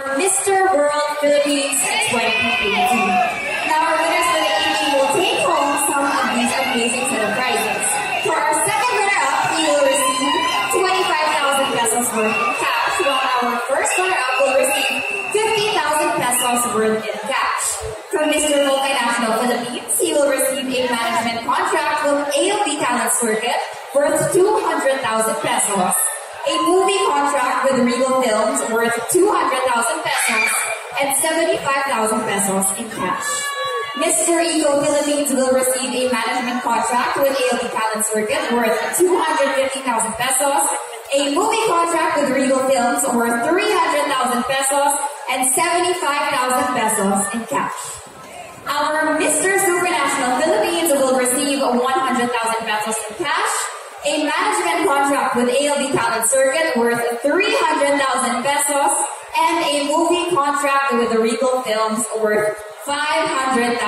Mr. World Philippines 2018. Now our winners for the evening will take home some of these amazing set of prizes. For our second runner-up, he will receive 25,000 pesos worth in cash, while our first runner-up will receive 50,000 pesos worth in cash. From Mr. Multinational Philippines, he will receive a management contract with ALB Talent Circuit worth 200,000 pesos a movie contract with Regal Films worth 200,000 pesos and 75,000 pesos in cash. Mr. Eco Philippines will receive a management contract with ALB Talent Circuit worth 250,000 pesos, a movie contract with Regal Films worth 300,000 pesos and 75,000 pesos in cash. Our Mr. Supranational Philippines will receive 100,000 pesos in cash, a management contract with ALB Talent Circuit worth 300,000 pesos and a movie contract with the Regal Films worth 500,000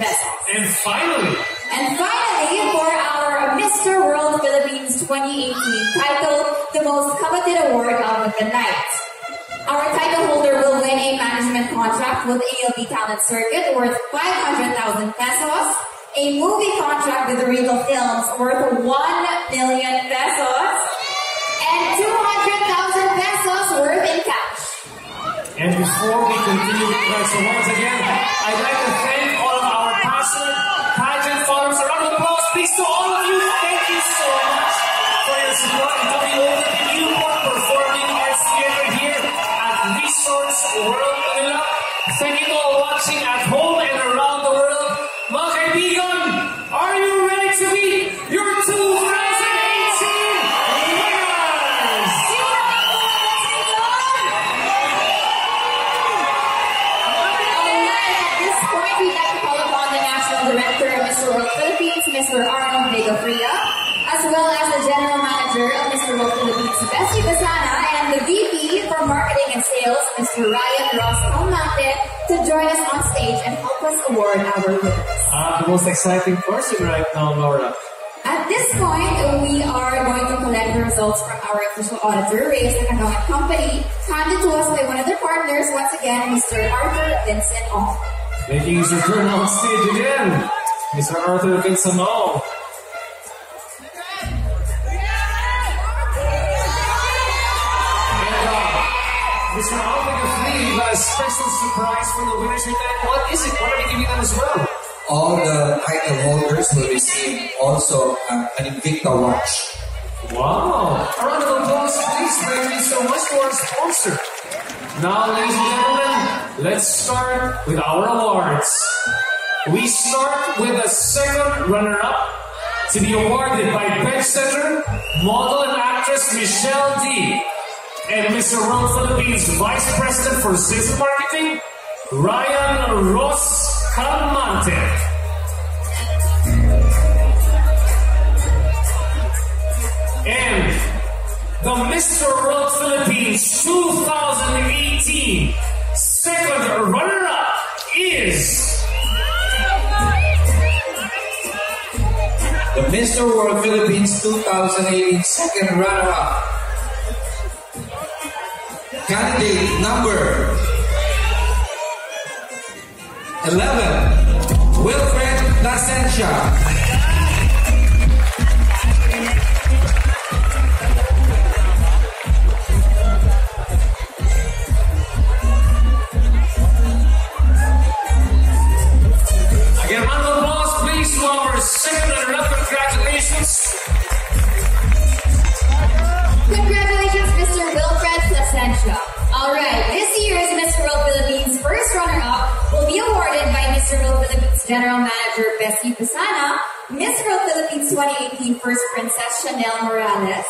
pesos. And finally, And finally, for our Mr. World Philippines 2018 title, the most coveted award of the night. Our title holder will win a management contract with ALB Talent Circuit worth 500,000 pesos a movie contract with Regal Films worth 1 million pesos and 200,000 pesos worth in cash. and before we continue so once again, I'd like to thank Bessie and the VP for Marketing and Sales, Mr. Ryan Ross Calmate, to join us on stage and help us award our winners. Ah, the most exciting person right now, Laura. At this point, we are going to collect the results from our official auditor, Reyes Nakagawa Company, handed to us by one of their partners, once again, Mr. Arthur Vincent Ong. Making his return on stage again, Mr. Arthur Vincent Ong. Uh, Mr. Ong, we have a special surprise for the winners. What is it? What are we giving them as well? All the title holders will receive also uh, an Invicta watch. Wow! A round of applause, please. Thank you so much to our sponsor. Now, ladies and gentlemen, let's start with our awards. We start with a second runner-up to be awarded by Pet Center, model and actress Michelle Dee And Mr. World Philippines Vice President for Sales Marketing, Ryan Ross Calmante. And the Mr. World Philippines 2018 second runner-up is The Mr. World Philippines 2018 second runner-up. Candidate number 11, General Manager Bessie Pasana, Miss World Philippines 2018 First Princess Chanel Morales,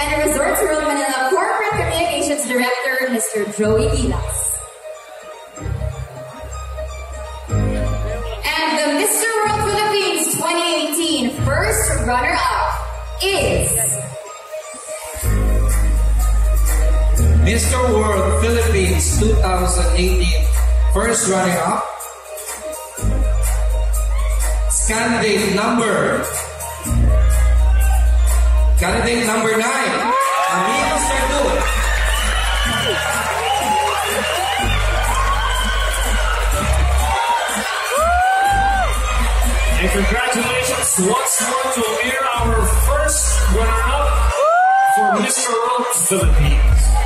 and Resorts World Manila Corporate Communications Director Mr. Joey Vilas. And the Mr. World Philippines 2018 first runner-up is... Mr. World Philippines 2018 first runner-up. Candidate number Candidate number nine, Amigo, Sardu. And congratulations once more to Amir, our first runner-up for Mr. World Philippines.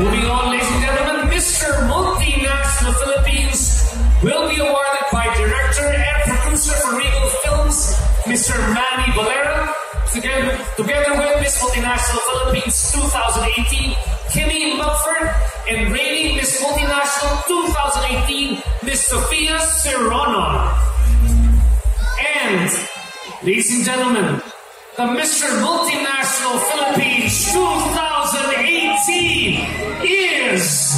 Moving on, ladies and gentlemen, Mr. Multinational Philippines will be awarded by director and producer for Regal Films, Mr. Manny Valera, together, together with Miss Multinational Philippines 2018, Kimmy Mumford, and reigning Miss Multinational 2018, Miss Sophia Senoron. And, ladies and gentlemen, the Mr. Multinational Philippines 2018 is...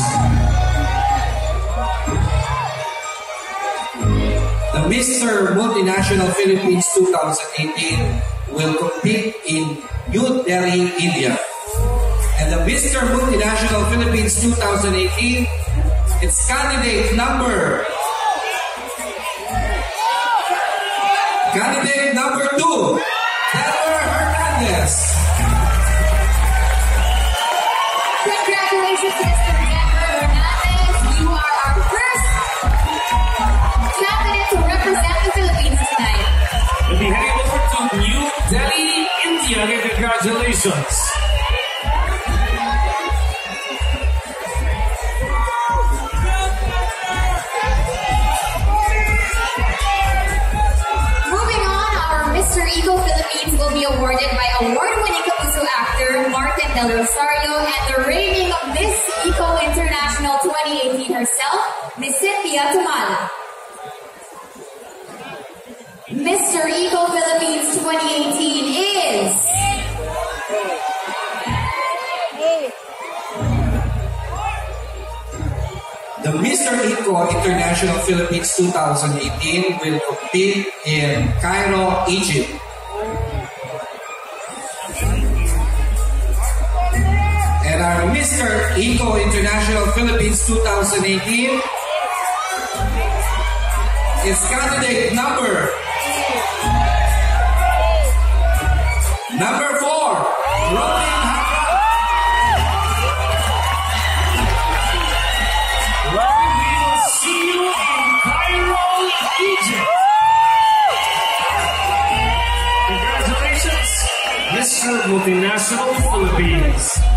The Mr. Multinational Philippines 2018 will compete in New Delhi, India. And the Mr. Multinational Philippines 2018, its candidate number. Candidate number two, Heather Hernandez. India. Again, congratulations. Moving on, our Mr. Eco Philippines will be awarded by award-winning Kapuso actor Martin Del Rosario and the reigning of Miss Eco International 2018 herself, Miss Cynthia Thomalla. Mr. Eco Philippines 2018 is... The Mr. Eco International Philippines 2018 will compete in Cairo, Egypt. And our Mr. Eco International Philippines 2018 is candidate number number four, Robin Haka. Robin, we will see you in Cairo, Egypt. Congratulations, Mr. Multinational Philippines.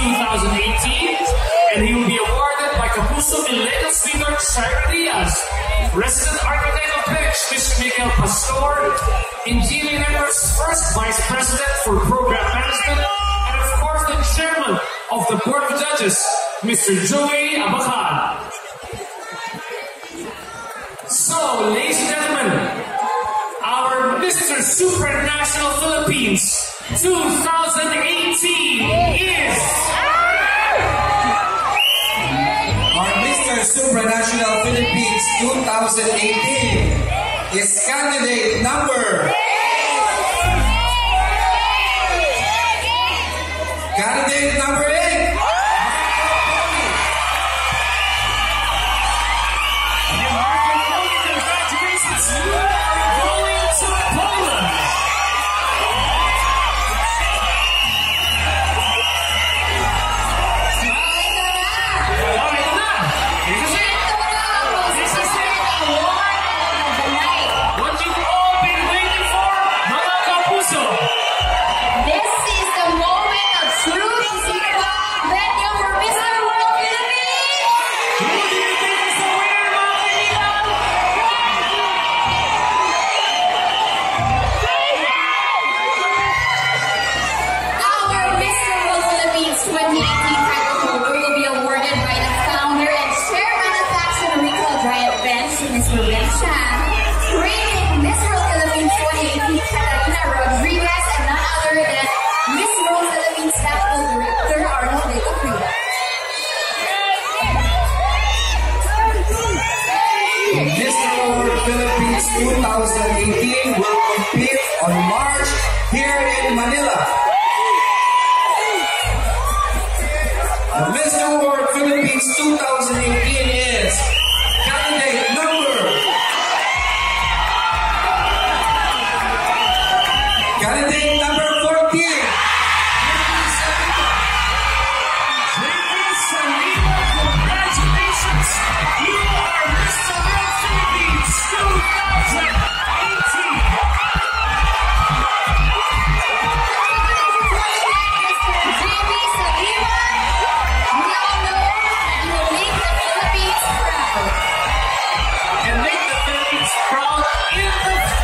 2018, and he will be awarded by Kapuso Millennial Shaira Diaz, resident architect of Pitch, Mr. Miguel Pastor, Engineering Network's first vice president for program management, and of course the chairman of the board of judges, Mr. Joey Abacan. So, ladies and gentlemen, our Mr. Supranational Philippines 2018 is Our Mr. Supranational Philippines 2018 is candidate number candidate number eight. 2018 will compete on March here in Manila. The Mr. World Philippines 2018 is Yes!